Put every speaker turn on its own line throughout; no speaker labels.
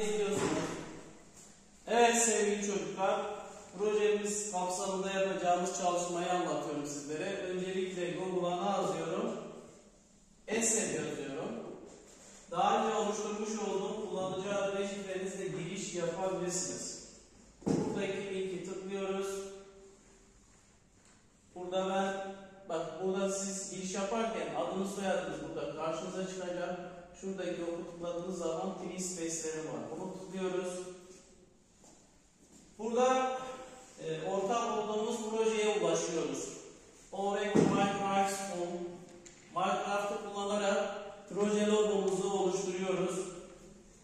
izliyorsunuz. Evet sevgili çocuklar, projemiz kapsamında yapacağımız çalışmayı anlatıyorum sizlere. Öncelikle Google'a ne yazıyorum? Essay yazıyorum. Daha önce oluşturmuş olduğum kullanıcı adı ve şifrenizle giriş yapabilirsiniz. Buradaki linki tıklıyoruz. Burada ben, bak burada siz giriş yaparken adınız soyadınız burada karşınıza çıkacak. Şuradaki oku tıkladığınız zaman three space'leri var. Bunu tıklıyoruz. Burada e, ortak olduğumuz projeye ulaşıyoruz. Orek Minecraft Home Minecraft'ı kullanarak proje logomuzu oluşturuyoruz.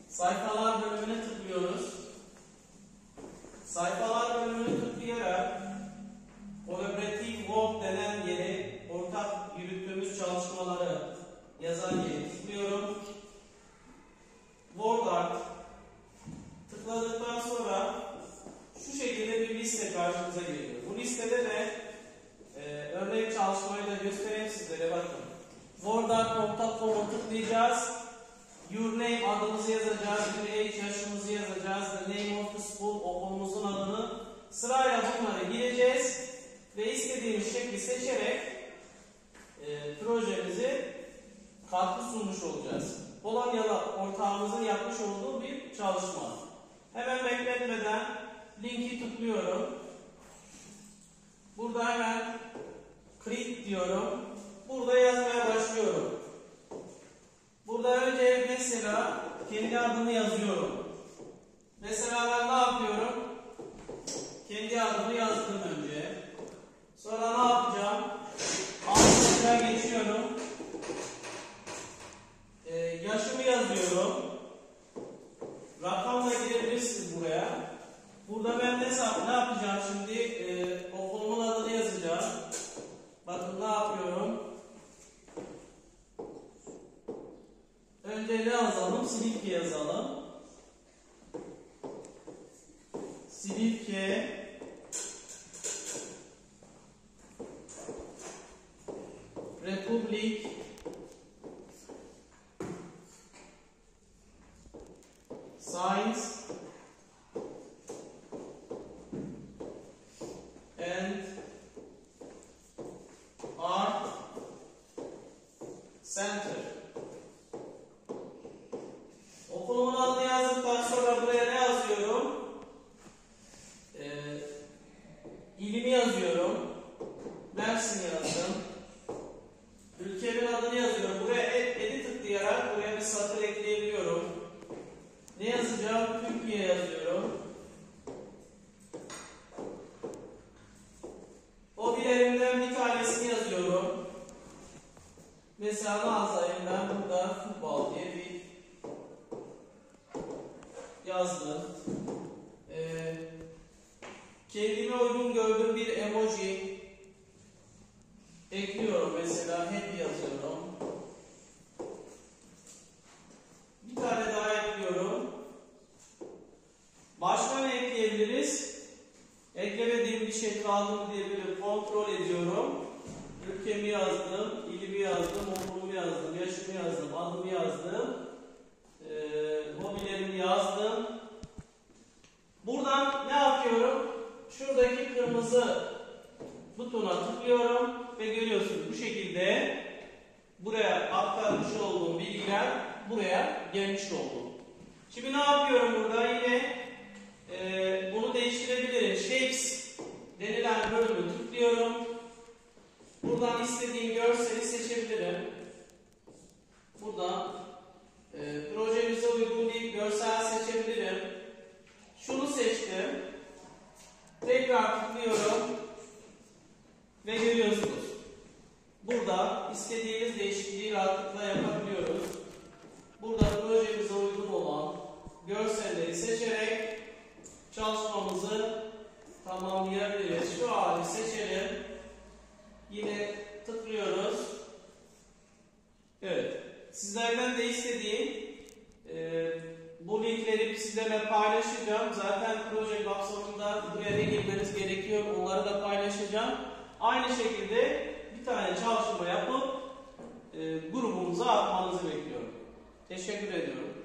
Sayfalar bölümüne tıklıyoruz. Sayfalar WordArt.com'a tıklayacağız. Your name adımızı yazacağız. Bir age yaşımızı yazacağız. The name of the school okulumuzun adını sırayla bunları gireceğiz ve istediğimiz şekli seçerek e, projemizi katkı sunmuş olacağız. Polonyalı ortağımızın yapmış olduğu bir çalışma. Hemen bekletmeden linki tıklıyorum. Burada hemen create diyorum. Burada yazmaya başlıyorum. Burada önce mesela kendi adımı yazıyorum. Mesela ben ne yapıyorum? Kendi adımı yazdım önce. Sonra ne yapacağım? Alt geçiyorum. Ee, yaşımı yazıyorum. Rakamla girebilirsiniz buraya. Burada ben ne, ne yapacağım şimdi? Ee, okulumun adını yazacağım. Bakın ne yapıyorum? Ne yazalım? Silifke yazalım. Silifke Republik Science and Art Center. Okulumun adını yazdıktan sonra buraya ne yazıyorum? Ee, ilimi yazıyorum. Mersin yazdım. Ülkemin adını yazıyorum. Buraya edit tıklayarak buraya bir satır ekleyebiliyorum. Ne yazacağım? Türkiye yazıyorum. Hobilerimden bir tanesini yazıyorum. Mesela ne yazayım ben burada futbol diye bir yazdım. Ee, kendime uygun gördüğüm bir emoji ekliyorum mesela happy yazıyorum. Bir tane daha ekliyorum. Başka ne ekleyebiliriz? Eklemediğim bir şey kaldı mı diye böyle kontrol ediyorum. Ülkemi yazdım, ilimi yazdım, okulumu yazdım, yaşımı yazdım, adımı yazdım. Ee, hobilerimi yazdım. Buradan ne yapıyorum? Şuradaki kırmızı butona tıklıyorum ve görüyorsunuz bu şekilde buraya aktarmış olduğum bilgiler buraya gelmiş oldu. Şimdi ne yapıyorum burada? Yine e, bunu değiştirebilirim. Shapes denilen bölümü tıklıyorum. Buradan istediğim görseli seçebilirim. Buradan e, projemize uygun bir görsel seçebilirim. Şunu seçtim. Tekrar tıklıyorum. Ve görüyorsunuz. Burada istediğimiz değişikliği rahatlıkla yapabiliyoruz. Burada projemize uygun olan görselleri seçerek çalışmamızı tamamlayabiliriz. Şu hali seçelim. Yine tıklıyoruz. Evet. Sizlerden de istediğim e, bu linkleri sizlerle paylaşacağım. Zaten proje kapsamında buraya ne girmeniz gerekiyor onları da paylaşacağım. Aynı şekilde tane çalışma yapıp e, grubumuza atmanızı bekliyorum. Teşekkür ediyorum.